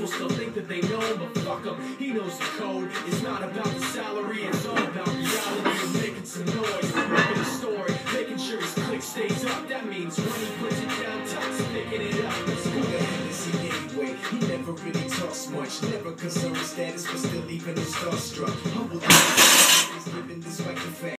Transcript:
People still think that they know him, but fuck him, he knows the code. It's not about the salary, it's all about reality and making some noise, making a story, making sure his clique stays up. That means when he puts it down, Tuck's picking it up. Let's go. Who the hell he anyway? He never really talks much. Never concerned with status, but still even him starstruck. Humble.